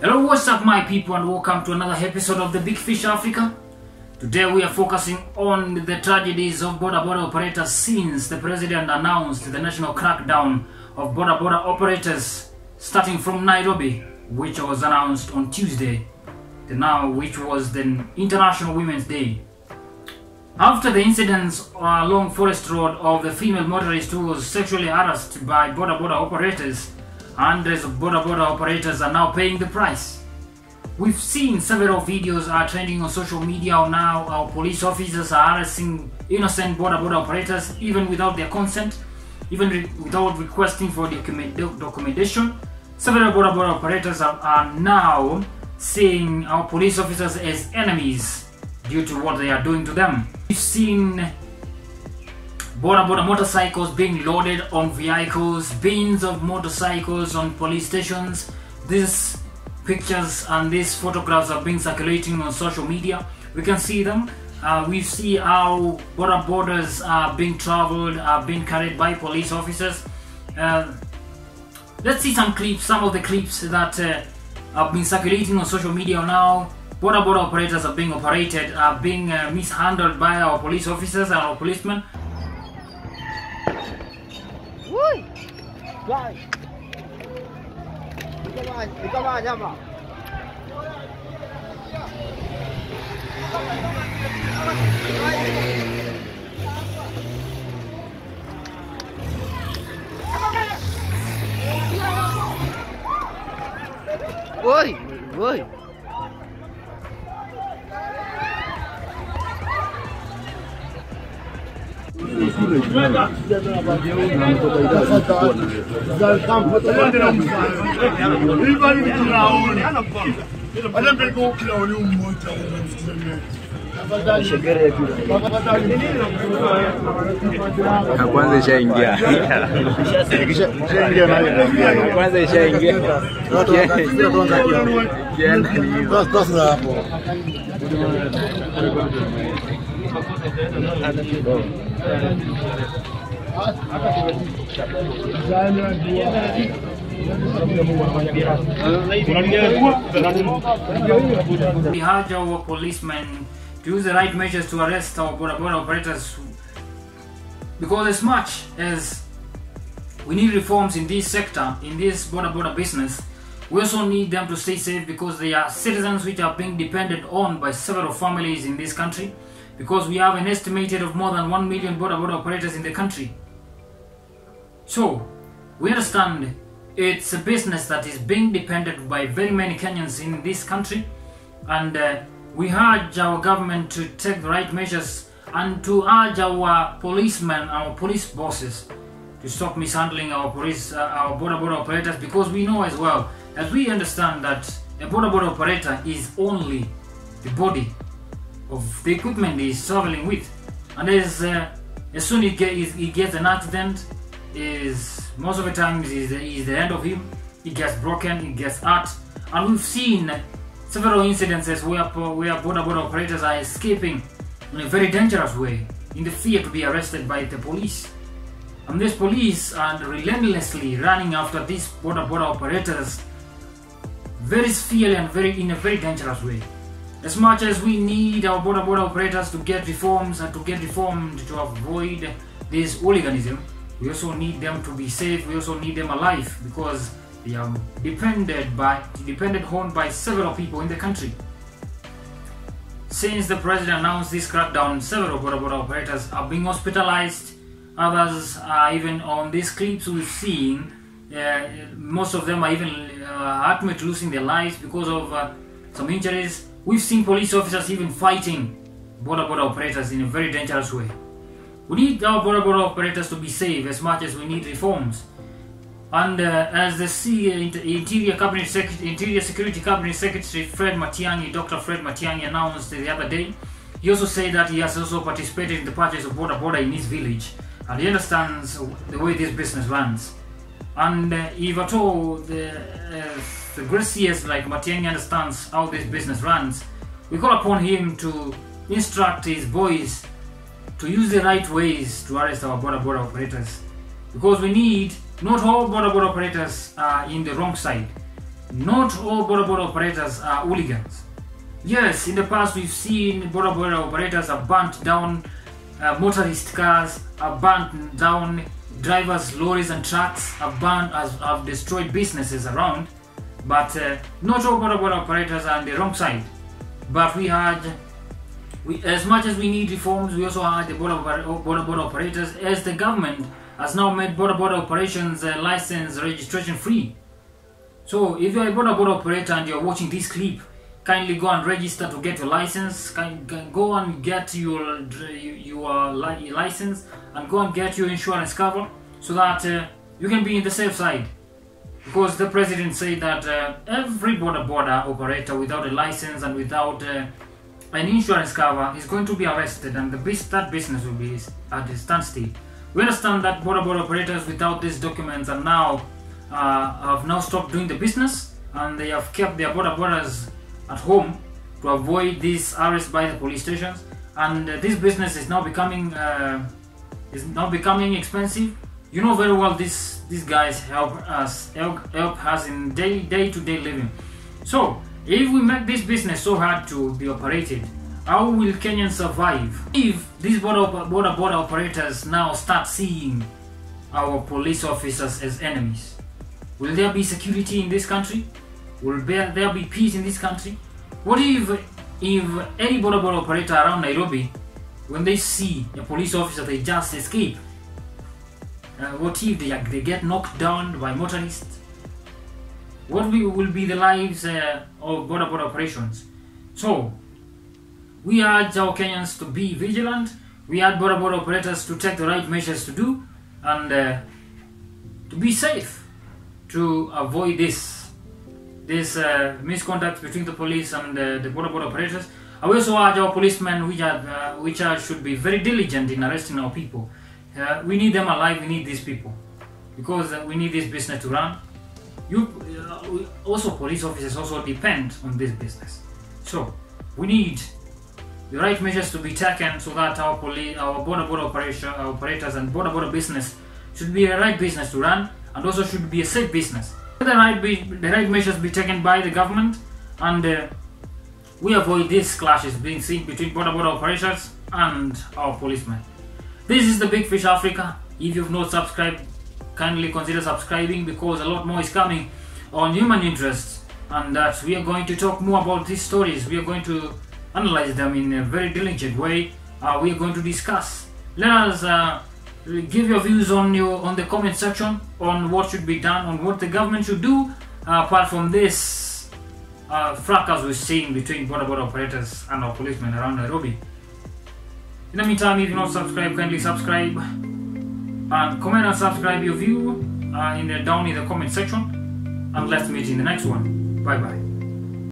Hello, what's up, my people, and welcome to another episode of the Big Fish Africa. Today, we are focusing on the tragedies of boda boda operators since the president announced the national crackdown of boda boda operators starting from Nairobi, which was announced on Tuesday, the now which was the International Women's Day. After the incidents along Forest Road of the female motorist who was sexually harassed by boda boda operators, hundreds of boda boda operators are now paying the price. We've seen several videos are trending on social media now. Our police officers are harassing innocent boda boda operators even without their consent, even re- without requesting for document- documentation. Several border border operators are, are now seeing our police officers as enemies due to what they are doing to them. We've seen boda motorcycles being loaded on vehicles, bins of motorcycles on police stations. These pictures and these photographs are being circulating on social media. We can see them. Uh, we see how boda bodas are being traveled, are being carried by police officers. Uh, let's see some clips, some of the clips that uh, have been circulating on social media now. Boda boda operators are being operated, are being uh, mishandled by our police officers and our policemen. Ui! Rồi. Đi các bạn, đi các bạn nha mà. Ui, artículo 19. Kwanza ishaingia. Kwanza We urge our policemen to use the right measures to arrest our boda boda operators. Because as much as we need reforms in this sector, in this boda boda business, we also need them to stay safe because they are citizens which are being depended on by several families in this country because we have an estimated of more than 1 million boda boda operators in the country. So, we understand it's a business that is being depended by very many Kenyans in this country, and uh, we urge our government to take the right measures and to urge our policemen, our police bosses, to stop mishandling our police, uh, our boda boda operators, because we know as well as we understand that a boda boda operator is only the body of the equipment he is traveling with, and as uh, as soon he, get, he gets an accident, is most of the times is is the end of him. He gets broken, he gets hurt, and we've seen several incidences where where boda boda operators are escaping in a very dangerous way in the fear to be arrested by the police. And these police are relentlessly running after these boda boda operators very severely and very in a very dangerous way. As much as we need our boda boda operators to get reforms and to get reformed to avoid this hooliganism, we also need them to be safe. We also need them alive because they are depended by depended on by several people in the country. Since the president announced this crackdown, several boda boda operators are being hospitalized. Others are even on these clips we've seen. Uh, most of them are even uh, ultimately losing their lives because of uh, some injuries. We've seen police officers even fighting boda boda operators in a very dangerous way. We need our boda boda operators to be safe as much as we need reforms. And uh, as the C, Interior Cabinet Sec- Interior Security Cabinet Secretary Fred Matiang'i, Dr. Fred Matiang'i announced the other day, he also said that he has also participated in the purchase of boda boda in his village, and he understands the way this business runs. And uh, if at all the, uh, the gracious like Matiang'i understands how this business runs, we call upon him to instruct his boys to use the right ways to arrest our boda boda operators. Because we need not all boda boda operators are in the wrong side. Not all boda boda operators are hooligans. Yes, in the past we've seen boda boda operators have burnt down uh, motorist cars, have burnt down drivers' lorries and trucks, have burned, has, have destroyed businesses around. But uh, not all boda operators are on the wrong side. But we had, we, as much as we need reforms, we also had the boda boda, boda operators as the government has now made boda boda operations uh, license registration free. So if you're a boda boda operator and you're watching this clip, kindly go and register to get your license. Can, go and get your your license and go and get your insurance cover so that uh, you can be in the safe side. Because the president said that uh, every boda boda operator without a license and without uh, an insurance cover is going to be arrested, and the that business will be at a standstill. We understand that boda boda operators without these documents are now uh, have now stopped doing the business and they have kept their boda bodas at home to avoid these arrests by the police stations. And uh, this business is now becoming uh, is now becoming expensive. You know very well this these guys help us help, help us in day day to day living. So if we make this business so hard to be operated how will Kenyans survive? If these boda boda boda operators now start seeing our police officers as enemies will there be security in this country Will there, there be peace in this country? What if if any boda boda operator around Nairobi, when they see a police officer, they just escape? Uh, what if they, they get knocked down by motorists? What will, be the lives uh, of boda boda operations? So, we urge our Kenyans to be vigilant. We urge boda boda operators to take the right measures to do and uh, to be safe to avoid this this uh, misconduct between the police and uh, the boda boda operators. I also urge our policemen, which are uh, which are should be very diligent in arresting our people. Uh, we need them alive. We need these people because uh, we need this business to run. You uh, also police officers also depend on this business. So we need the right measures to be taken so that our police, our boda boda operation, operators and boda boda business should be a right business to run and also should be a safe business. The right, be, the right measures be taken by the government and uh, we avoid these clashes being seen between boda boda operators and our policemen. This is the Big Fish Africa. If you've not subscribed, kindly consider subscribing because a lot more is coming on human interests and that we are going to talk more about these stories. We are going to analyze them in a very diligent way. Uh, we are going to discuss. Let us uh, give your views on your on the comment section on what should be done, on what the government should do, uh, apart from this uh, fracas we're seeing between boda boda operators and our policemen around Nairobi. In the meantime, if you're not subscribed, kindly subscribe and comment and subscribe your view uh, in the down in the comment section. And let's meet in the next one. Bye bye.